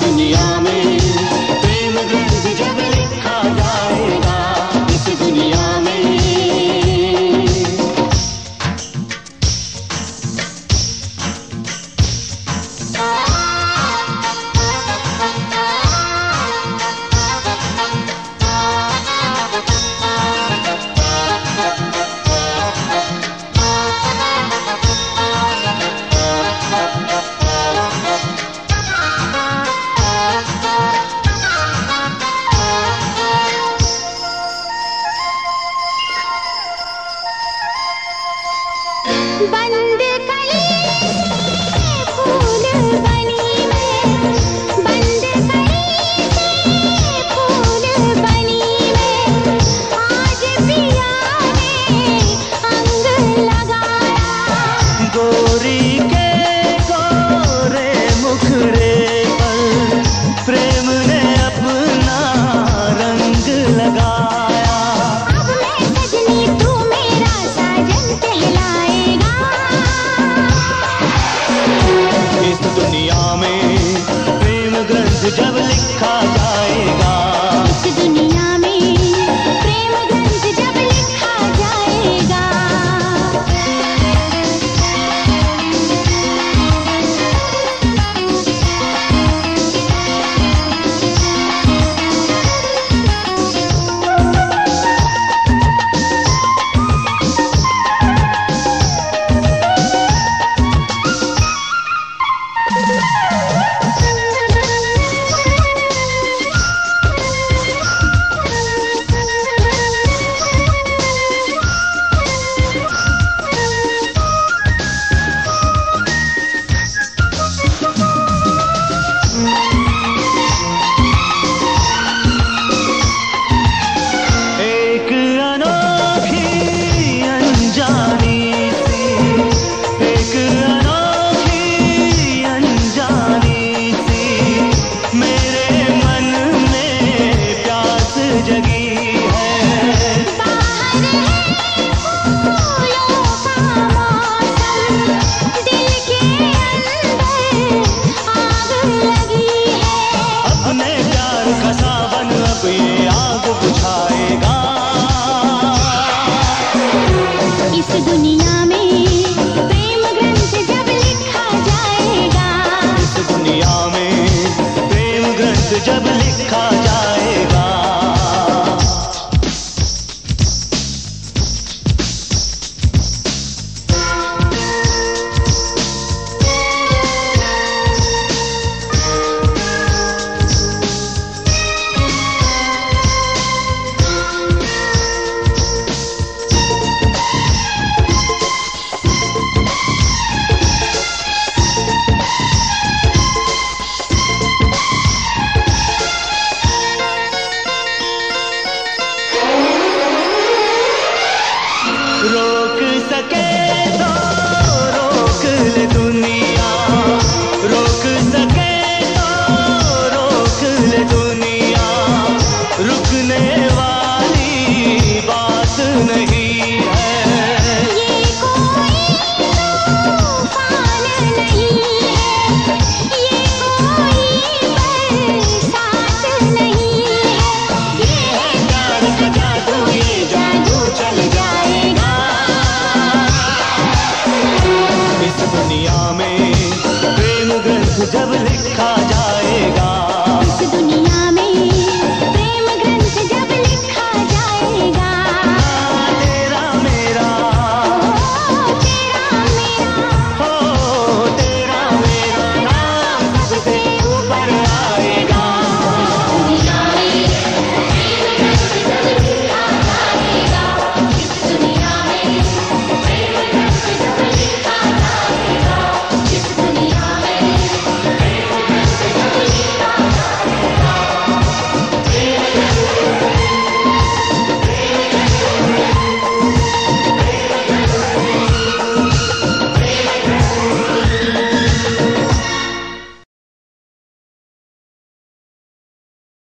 दुनिया में जब लिखा जाएगा दुनिया में प्रेम ग्रंथ जब लिखा जाएगा। दुनिया में प्रेम ग्रंथ जब लिखा sale todo. इसका